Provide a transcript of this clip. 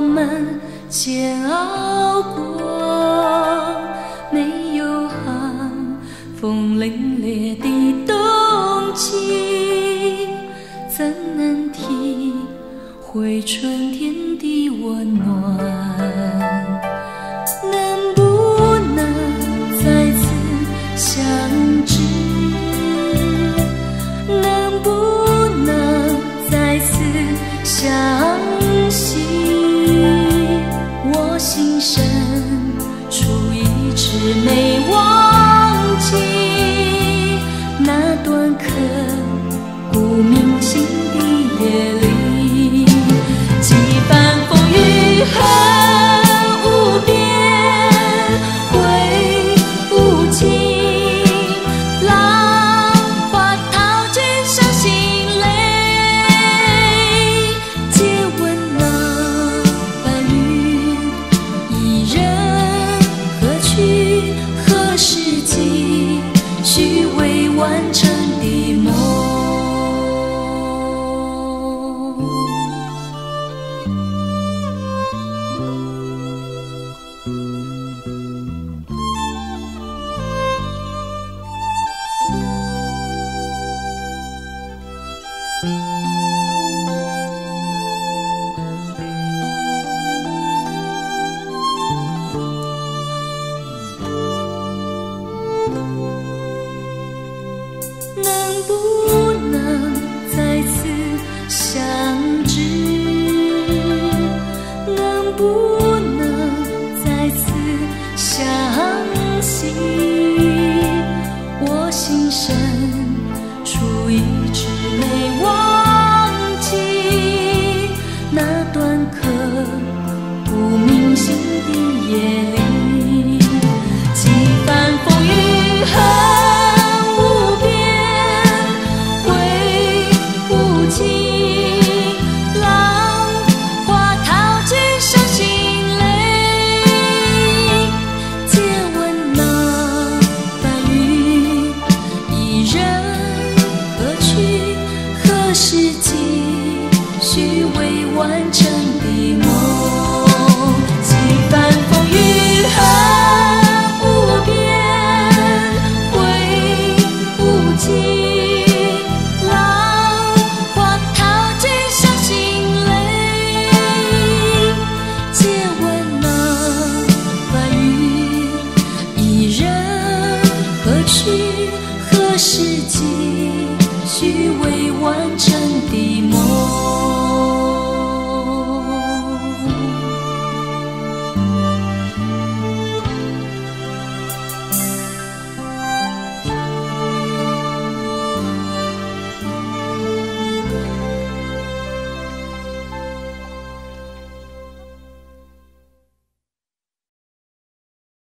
我们煎熬过没有寒风凛冽的冬季怎能体会春天的许未完成的梦。许未完成的梦，几番风雨恨无边，挥不尽浪花淘尽伤心泪。借问那白云，伊人何去何时？